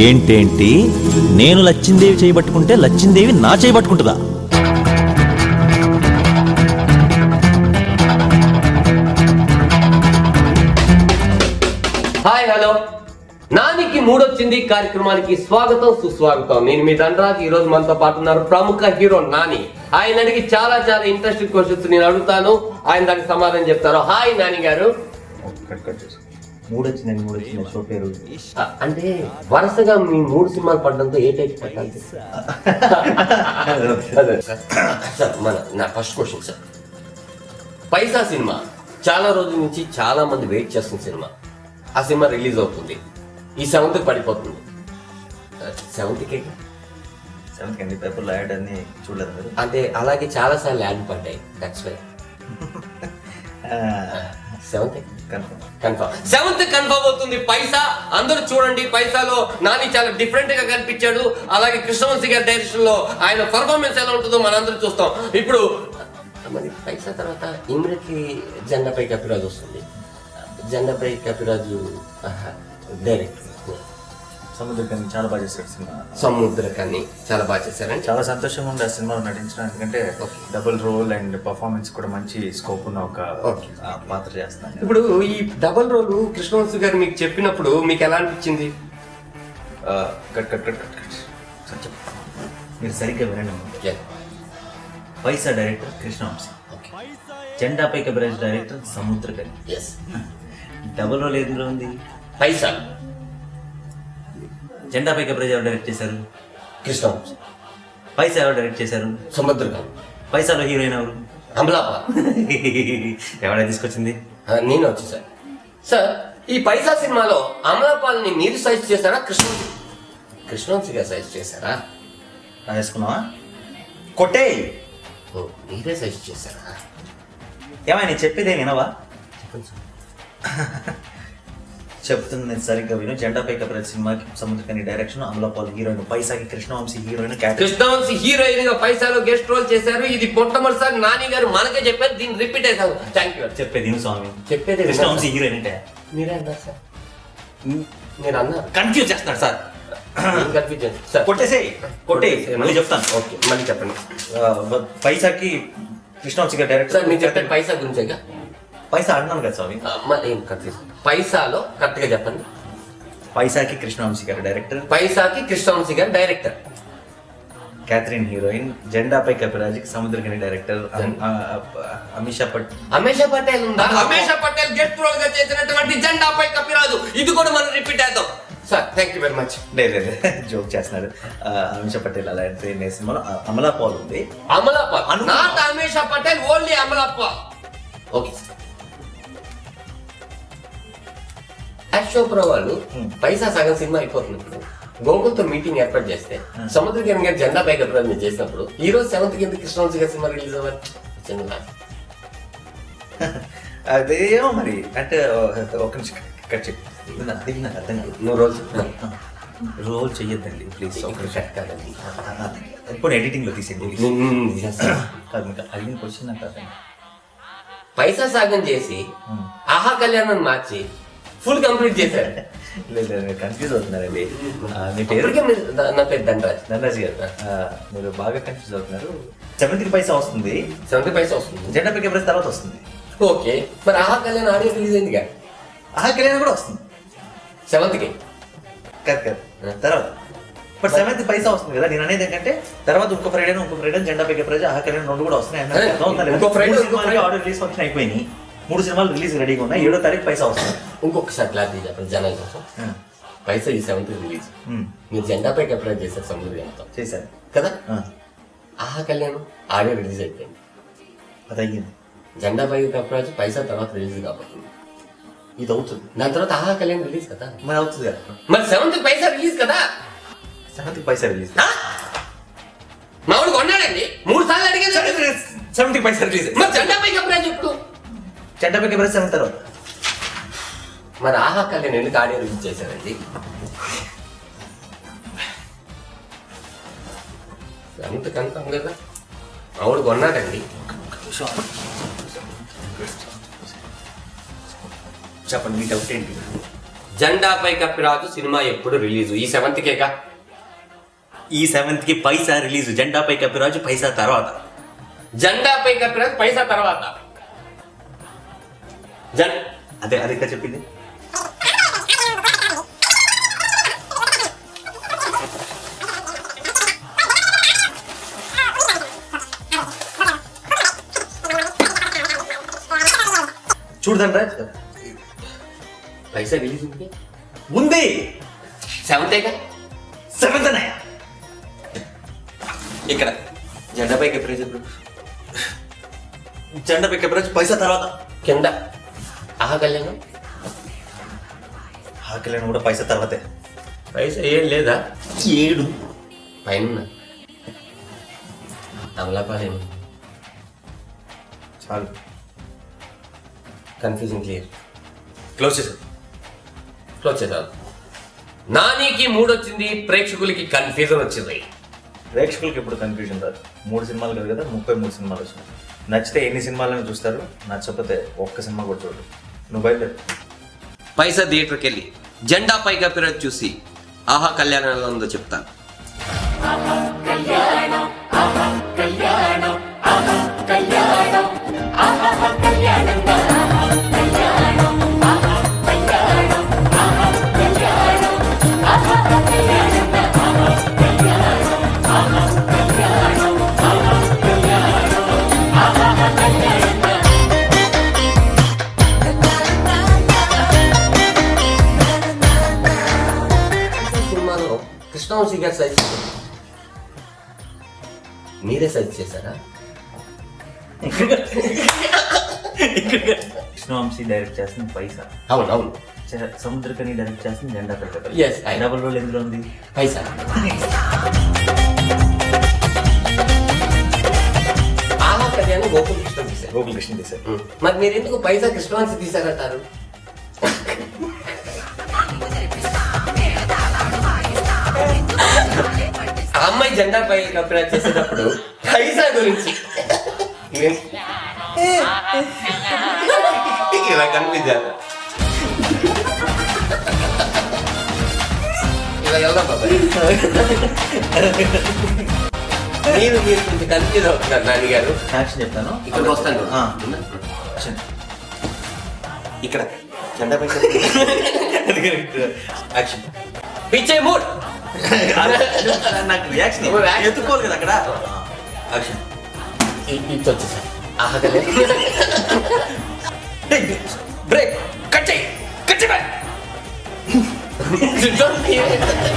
ఏంటేంటి? నేను లచ్చిందేవి చేయబట్టుకుంటే లచ్చిందేవి నా చేయబట్టుకుంటుందా? Hi hello. నానికి మూడొచ్చింది కార్యక్రమానికి స్వాగతం సుస్వాగతం. నేను మీ ధనరాజ్ ఈ రోజు మనతో పాటు ఉన్నారు ప్రముఖ హీరో నాని. ఆయన అడిగి చాలా చాలా ఇంట్రెస్టింగ్ క్వశ్చన్స్ నేను అడుగుతాను. ఆయన దానికి సమాధానం చెప్తారు. హాయ్ నాని గారు. కట్ కట్ చేసి మూడు వచ్చిందండి మూడు వచ్చింది షో పేరు. అంటే వరుసగా మీ మూడు సినిమాలు పడడంతో ఏ టైప్ పెట్టాలి? సార్ మన నా first question sir. Paisa cinema. చాలా రోజుల నుంచి చాలా మంది వెయిట్ చేస్తున్న సినిమా. ఆ సినిమా రిలీజ్ అవుతుంది. ఈ సెవెంత్ పడిపోతుంది. సెవెంత్కి సెవెంత్ అండి పేపర్లో యాడ్ అన్ని చూడలేదు అంటే అలాగే చాలా సార్లు యాడ్ పడ్డాయి. That's why seventh confirm. Confirm. Seventh confirm అవుతుంది. పైసా అందరూ చూడండి పైసాలో నాని చాలా డిఫరెంట్గా కనిపించాడు. అలాగే కృష్ణవంశీ గారి డైరెక్షన్లో ఆయన పర్ఫార్మెన్స్ ఎలా ఉంటుందో మనందరం చూస్తాం. ఇప్పుడు మరి పైసా తర్వాత ఇమ్మీడియట్లీ జెండాపై కపిరాజు వస్తుంది. జెండాపై కపిరాజు డైరెక్ట్ సముద్రకాన్ని చాలా బాగా చేశాడు సినిమా. సముద్రకాన్ని చాలా బాగా చేశారండి. చాలా సంతోషంగా ఉంది ఆ సినిమాలో నటించడం ఎందుకంటే డబుల్ రోల్ అండ్ పర్ఫార్మెన్స్ కూడా మంచి స్కోప్ ఉన్న ఒక పాత్ర చేస్తున్నాను ఇప్పుడు ఈ డబల్ రోల్ కృష్ణవంశీ గారు మీకు చెప్పినప్పుడు మీకు ఎలా అనిపించింది? Cut cut cut. మీరు సరిగ్గా వినండి. పైసా డైరెక్టర్ కృష్ణవంశీ. జెండాపై కబరేజ్ డైరెక్టర్ సముద్రకని. డబుల్ రోల్ ఎందులో ఉంది? పైసా. జెండాపై కబరేజ్ ఎవరు డైరెక్ట్ చేశారు? కృష్ణవంశీ పైసా ఎవరు డైరెక్ట్ చేశారు సముద్రకాన్ని పైసాలో హీరోయిన్ ఎవరు? అమలాపా. ఎవరైనా తీసుకొచ్చింది? ఆ, నేను వచ్చేసాను సార్. ఈ పైసా సినిమాలో అమలాపాల్ని మీరు సైజ్ చేశారా కృష్ణవంశీ? కృష్ణవంశీ గారు సైజ్ చేశారా? వేసుకున్నావా కొట్టే ఓ, మీరే సైజ్ చేశారా? ఏమైనా చెప్పేదే వినవా? చెప్పండి సార్. చెప్తుంది నేను సరిగ్గా విను. జెండాపై కబరేజ్ సినిమాకి సముద్రకని డైరెక్షన్ అమలాపాల్ హీరోయిన్ పైసాకి కృష్ణవంశీ హీరోయిన్ కృష్ణవంశీ హీరోయిన్గా పైసాలో గెస్ట్ రోల్ చేశారు. ఇది మొట్టమొదటిసారి నాని గారు మనకే చెప్పారు. దీన్ని రిపీట్ అవుతాను థ్యాంక్ యూ చెప్పేది స్వామి. చెప్పేది కృష్ణవంశీ సార్. హీరోయిన్ అంటే. మీరే అన్నారు సార్. మీరు అన్నారు. కన్ఫ్యూజ్ చేస్తున్నాడు సార్. నేను. సార్. కొట్టే మళ్ళీ చెప్తాను. ఓకే. మళ్ళీ చెప్పండి. పైసాకి కృష్ణవంశీ గారు సార్ మీరు చెప్పే డైరెక్టర్ పైసా గురించేగా? పైసా అన్నాను కదా స్వామి? మరి ఏం కన్ఫ్యూజ్ పైసాలో కరెక్ట్గా చెప్పండి. పైసాకి Krishna Vamsi garu director? పైసాకి Krishna Vamsi garu director. Catherine heroine Jendapai కపిరాజ్కి Samuthirakani director Amisha Pat Ameesha Patel ఉందా? అమేషా పటేల్ గెస్ట్ రోల్గా చేసినటువంటి జెండాపై కపిరాజు. ఇది కూడా మనం రిపీట్ అవుతాం sir thank you very much లేదు జోక్ చేస్తున్నాడు. ఆ, అమిషా పటేల్ అలా సినిమాలో ఆ, అమలా పాల్ ఉంది. అమలాపాల్ అనుకున్నా. Not అమేషా Patel only Amala Paul okay ash Chopra వాళ్ళు Hmm. పైసా సగం సినిమా అయిపోతుంది ఇప్పుడు గోకుల్తో మీటింగ్ ఏర్పాటు చేస్తే సముద్ర కిరణ్ గారు జెండా పై కపిరాజు మీరు చేసినప్పుడు ఈ రోజు సెవెంత్ కింద కృష్ణవంశీ గారి సినిమా రిలీజ్ అవ్వాలి. చిన్న. అదేమో మరి అంటే ఒక నిమిషం కట్ చెప్పి. నాకు అర్థం కాదు నువ్వు రోజు రోల్ చెయ్యొద్దండి ప్లీజ్. కాదండి ఇప్పుడు ఎడిటింగ్లో తీసేయండి. కాదు మీకు అడిగిన క్వశ్చన్ నాకు అర్థం కాదు. పైసా సాగం చేసి Hmm. ఆహా కళ్యాణం మార్చి ఫుల్ కంప్లీట్ చేశారు. లేదు మీరు కన్ఫ్యూజ్ అవుతున్నారండి మీ పేరు? నా- పేరు ధనరాజ్. ధనరాజ్ గారు. మీరు బాగా కన్ఫ్యూజ్ అవుతున్నారు. సెవెంత్ పైసా వస్తుంది. సెవెంటీ పైసా వస్తుంది. జెండా పిక్ ఎవరైతే తర్వాత వస్తుంది. ఓకే మరి ఆహా కళ్యాణ్ ఆడియో రిలీజ్ అయిందిగా? ఆ కళ్యాణ్ కూడా వస్తుంది. సెవెంత్కి? కాదు కాదు. తర్వాత. బట్ సెవెంత్ పైసా వస్తుంది కదా నేను అనేది ఏంటంటే తర్వాత ఇంకో ఫ్రైడే ఇంకో ఫ్రైడే జెండా పిక్ ప్రైజ్ ఆ కళ్యాణ్ రెండు కూడా వస్తున్నాయి? ఇంకో Friday. ఆర్డర్ రిలీజ్ ఫంక్షన్ అయిపోయినాయి. మూడు సినిమాలు రిలీజ్ రెడీగా ఉన్నాయి. ఏడో తారీఖు పైసా వస్తుంది. ఇంకొకసారి క్లారిటీ చెప్పండి. జనాల కోసం. పైసా ఈ సెవెంత్ రిలీజ్ మీరు జెండాపై అప్లై చేశారు సముద్రం చేశాను. కదా? ఆ, ఆహా కళ్యాణ్ ఆడియో రిలీజ్ అయిపోయింది. అది అయ్యింది. జెండాపై కప్రాజ్ పైసా తర్వాత రిలీజ్ కాబోతుంది. ఇది అవుతుంది. దాని తర్వాత ఆహా కళ్యాణ్ రిలీజ్ కదా? మరి అవుతుంది కదా? మరి సెవెంత్ పైసా రిలీజ్ కదా? Seventh Paisa release? మామూలు కొన్నాడండి. మూడు సార్లు అడిగాను. సెవెంత్ పైసా రిలీజ్ మరి జెండాపై కప్రాజ్ ఇప్పుడు జెండా ప్రైజ్ సెవెంత్ తర్వాత మరి ఆహా కళ్యాణ్ ఎందుకు ఆడియో రిలీజ్ చేశారండి అంత కన్ఫర్మ్ కదా. ఆవిడ కొన్నాడండి. చెప్పండి మీ డౌట్ ఏంటి? జెండాపై కప్పిరాజు సినిమా ఎప్పుడు రిలీజ్? ఈ సెవెంత్ కేక ఈ సెవెంత్కి పైసా రిలీజ్ జెండాపై కపిరాజు పైసా తర్వాత. జెండాపై కప్పిరాజు పైసా తర్వాత. జన్ అదే అదే కదా చెప్పింది చూడదండి రాజ్ పైసా రిలీజ్ ఉంది ఉంది సెవెంత్ ఏక సెవెంత్ అన్నయ్య ఇక్కడ జెండాపై కపిరాజు ఎప్పుడు? జెండాపై కపిరాజు పైసా తర్వాత కింద ఆహా కళ్యాణం ఆకలిని కూడా పైసా తర్వాతే. పైసా ఏం లేదా? ఏడు. పైన అమలాపాలేము చాలు. Confusion clear. క్లోజ్ చేసారు క్లోజ్ చేద్దాం. నానికి మూడు వచ్చింది ప్రేక్షకులకి కన్ఫ్యూజన్ వచ్చింది. ప్రేక్షకులకి ఎప్పుడు కన్ఫ్యూజన్ రాదు. మూడు సినిమాలు కాదు కదా ముప్పై మూడు సినిమాలు వచ్చినాయి. నచ్చితే ఎన్ని సినిమాలను చూస్తారు? నచ్చకపోతే ఒక్క సినిమా కూడా చూడరు. నువ్వు బయలుదేరు. పైసా థియేటర్కి వెళ్ళి జెండా పైగా పిరడ్ చూసి ఆహా కళ్యాణం ఉందో చెప్తాను. కృష్ణవంశీ గారు సైజ్ మీరే సైజ్ చేశారా? కృష్ణవంశీ డైరెక్ట్ చేస్తుంది పైసా. అవును అవును. సముద్రకని డైరెక్ట్ చేస్తుంది Janda Pai Yes, I- double role ఎందులో ఉంది? పైసా. ఆహా కళ్యాణం గోకుల్ కృష్ణ తీశారు. గోకుల్ కృష్ణ తీశారు. మరి మీరు ఎందుకు పైసా కృష్ణవంశీ తీశారంటారు? ఆ అమ్మాయి జెండా పై కప్పిరా చేసేటప్పుడు పైసా గురించి. ఇలా కనిపించారు ఇలా వెళ్దాం బాబాయ్. మీరు మీరు కొంచెం కన్ఫ్యూజ్ అవుతున్నారు నాని గారు యాక్షన్ చెప్తాను. ఇక్కడికి వస్తాను. ఇక్కడ. జెండాపై యాక్షన్ పిచ్చే మూడ్. నాకు రియాక్షన్. ఎత్తుకోవాలి కదా అక్కడ? యాక్షన్ ఇది వచ్చేసా. ఆగలే. బ్రేక్ కట్ చేయి. కట్ చేయి